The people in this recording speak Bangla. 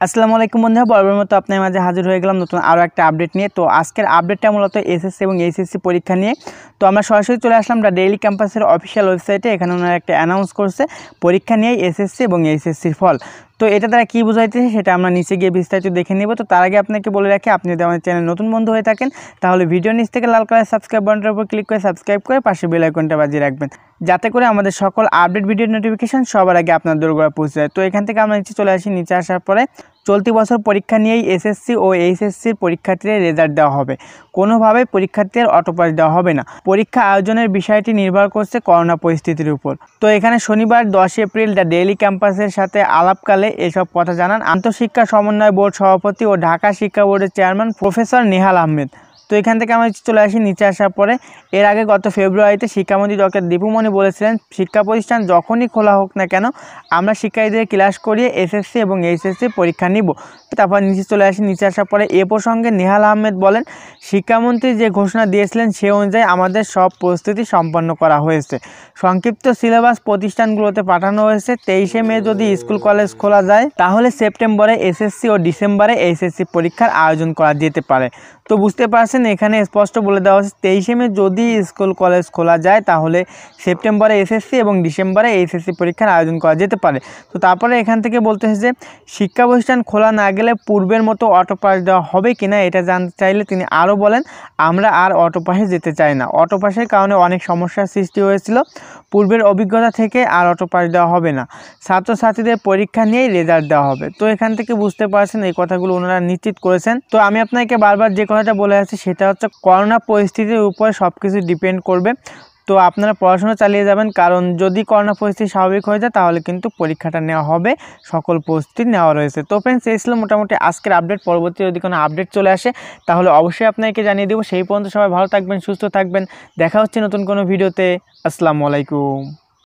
আসসালামু আলাইকুম বন্ধুরা বরাবর মতো আপনার মাঝে হাজির হয়ে গেলাম নতুন আরও একটা আপডেট নিয়ে। তো আজকের আপডেটটা মূলত এসএসসি এবং এইচএসসি পরীক্ষা নিয়ে। তো আমরা সরাসরি চলে আসলাম ডেইলি ক্যাম্পাসের অফিসিয়াল ওয়েবসাইটে এখানে ওনারা একটা অ্যানাউন্স করছে, পরীক্ষা নিয়ে এসএসসি এবং এইচএসসির ফল। তো এটা দ্বারা কী বোঝাইতেছে সেটা আমরা নিচে গিয়ে বিস্তারিত দেখে নেব। তো তার আগে আপনাকে বলে রাখি, আপনি যদি আমাদের চ্যানেল নতুন বন্ধু হয়ে থাকেন, তাহলে ভিডিও নিচ থেকে লাল কালার সাবস্ক্রাইব বাটনের উপর ক্লিক করে সাবস্ক্রাইব করে পাশে বেল আইকনটা বাজিয়ে রাখবেন। যাতে করে আমাদের সকল আপডেট ভিডিও নোটিফিকেশান সবার আগে আপনার দোরগোড়া পৌঁছে যায়। তো এখান থেকে আমরা নিচে চলে আসি। নিচে আসার পরে চলতি বছর পরীক্ষা নিয়েই এসএসসি ও এইচএসসির পরীক্ষার্থীদের রেজাল্ট দেওয়া হবে। কোনোভাবে পরীক্ষার্থীদের অটোপাস দেওয়া হবে না। পরীক্ষা আয়োজনের বিষয়টি নির্ভর করছে করোনা পরিস্থিতির উপর। তো এখানে শনিবার দশ এপ্রিল দ্য ডেইলি ক্যাম্পাসের সাথে আলাপকালে এসব কথা জানান আন্তঃশিক্ষা সমন্বয় বোর্ড সভাপতি ও ঢাকা শিক্ষা বোর্ডের চেয়ারম্যান প্রফেসর নেহাল আহমেদ। তো এখান থেকে আমরা চলে আসি নিচে আসার পরে। এর আগে গত ফেব্রুয়ারিতে শিক্ষামন্ত্রী ডক্টর দীপুমণি বলেছিলেন, শিক্ষা প্রতিষ্ঠান যখনই খোলা হোক না কেন, আমরা শিক্ষার্থীদের ক্লাস করিয়ে এসএসসি এবং এইচএসসি পরীক্ষা নিব। তারপর নিচে চলে আসি, নিচে আসার পরে এ প্রসঙ্গে নেহাল আহমেদ বলেন, শিক্ষামন্ত্রী যে ঘোষণা দিয়েছিলেন সে অনুযায়ী আমাদের সব প্রস্তুতি সম্পন্ন করা হয়েছে। সংক্ষিপ্ত সিলেবাস প্রতিষ্ঠানগুলোতে পাঠানো হয়েছে। তেইশে মে যদি স্কুল কলেজ খোলা যায়, তাহলে সেপ্টেম্বরে এসএসসি ও ডিসেম্বরে এইচএসসি পরীক্ষার আয়োজন করা যেতে পারে। তো বুঝতে পারছেন এখানে স্পষ্ট বলে দেওয়া হচ্ছে তেইশে মে যদি স্কুল কলেজ খোলা যায়, তাহলে সেপ্টেম্বরে এসএসসি এবং ডিসেম্বরে এইচএসসি পরীক্ষার আয়োজন করা যেতে পারে। তো তারপরে এখান থেকে বলতেছে যে শিক্ষা প্রতিষ্ঠান খোলা না গেলে পূর্বের মতো অটো পাস দেওয়া হবে কিনা এটা জানতে চাইলে তিনি আরও বলেন, আমরা আর অটো পাসে যেতে চাই না। অটো পাসের কারণে অনেক সমস্যার সৃষ্টি হয়েছিল। পূর্বের অভিজ্ঞতা থেকে আর অটো পাস দেওয়া হবে না। ছাত্রছাত্রীদের পরীক্ষা নিয়েই রেজাল্ট দেওয়া হবে। তো এখান থেকে বুঝতে পারছেন এই কথাগুলো ওনারা নিশ্চিত করেছেন। তো আমি আপনাকে বারবার যে কথাটা বলে আছি সেটা হচ্ছে করোনা পরিস্থিতির উপর সব কিছু ডিপেন্ড করবে। তো আপনারা পড়াশোনা চালিয়ে যাবেন, কারণ যদি করোনা পরিস্থিতি স্বাভাবিক হয়ে যায়, তাহলে কিন্তু পরীক্ষাটা নেওয়া হবে, সকল প্রস্তুতি নেওয়া রয়েছে। তো ফ্রেন্ডস এই ছিল মোটামুটি আজকের আপডেট পরবর্তী যদি কোনো আপডেট চলে আসে, তাহলে অবশ্যই আপনাকে জানিয়ে দেবো। সেই পর্যন্ত সবাই ভালো থাকবেন, সুস্থ থাকবেন। দেখা হচ্ছে নতুন কোনো ভিডিওতে আসসালামু আলাইকুম।